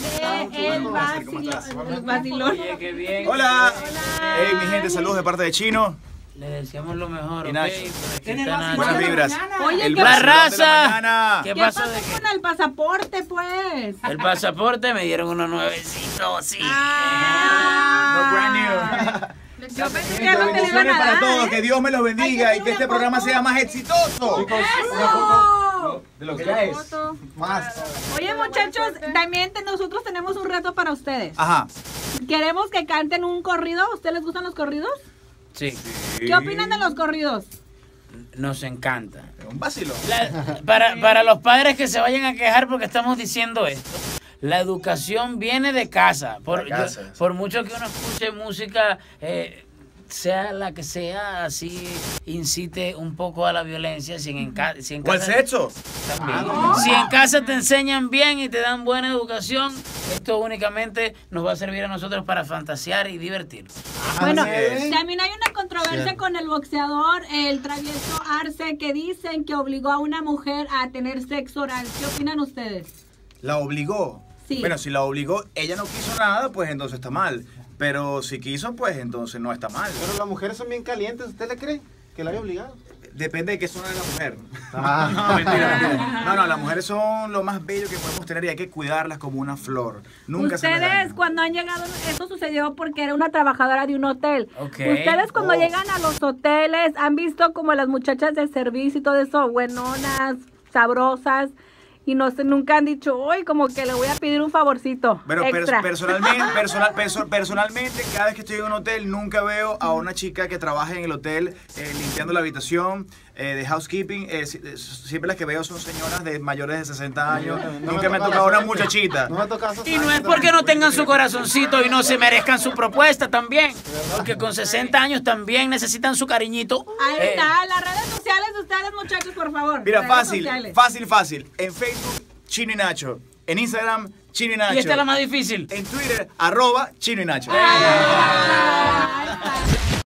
de El Vacilón. Hola. Hey, mi gente, saludos de parte de Chino. Le deseamos lo mejor, Y ¿ok? Nacho. Por aquí En el está vacilón Nacho. Buenas vibras. Oye, El ¿qué La raza. ¿Qué ¿Qué pasó de qué? con el pasaporte, pues? El pasaporte me dieron unos nuevecitos, sí. No, brand new. Yo pensé que no te iban Bendiciones a para dar, todos, ¿eh? que Dios me los bendiga y que este programa sea más exitoso. ¡Eso! De lo que ya es. Más. Oye, muchachos, también te- nosotros tenemos un reto para ustedes. Ajá. Queremos que canten un corrido. ¿A ustedes les gustan los corridos? Sí, ¿Qué opinan de los corridos? nos encanta. Un vacilo. La- para, para los padres que se vayan a quejar porque estamos diciendo esto, la educación viene de casa. Por, De casa. yo- por mucho que uno escuche música, eh, sea la que sea, así incite un poco a la violencia. Si en, ca- si en O el casa, sexo. también. Si en casa te enseñan bien y te dan buena educación, esto únicamente nos va a servir a nosotros para fantasear y divertir. Bueno, también hay una controversia con el boxeador, el travieso Arce, que dicen que obligó a una mujer a tener sexo oral. ¿Qué opinan ustedes? La obligó. Sí. Bueno, si la obligó, ella no quiso nada, pues entonces está mal. Pero si quiso, pues entonces no está mal. Pero las mujeres son bien calientes, ¿usted le cree? Que la haya obligado. Depende de qué zona de la mujer. Ah. No, mentira, mentira. No, no, las mujeres son lo más bello que podemos tener y hay que cuidarlas como una flor. Nunca Ustedes cuando han llegado, eso sucedió porque era una trabajadora de un hotel. Ok. Ustedes cuando Oh. llegan a los hoteles han visto como las muchachas de servicio y todo eso, buenonas, sabrosas, y no nunca han dicho, uy, como que le voy a pedir un favorcito Pero per- personalmente, personal, perso- personalmente, cada vez que estoy en un hotel, nunca veo a una chica que trabaje en el hotel eh, limpiando la habitación, eh, de housekeeping. eh, si- siempre las que veo son señoras de mayores de 60 años. No nunca me ha toca tocado una muchachita. No me Y no es porque no tengan su corazoncito y no se merezcan su propuesta también. Porque con 60 años también necesitan su cariñito. Ahí Eh, está, las redes sociales de ustedes, muchachos, por favor. Mira, fácil, sociales. fácil, fácil. En Facebook, Chino y Nacho. En Instagram, Chino y Nacho. Y esta es la más difícil. En Twitter, arroba Chino y Nacho. Ahí está.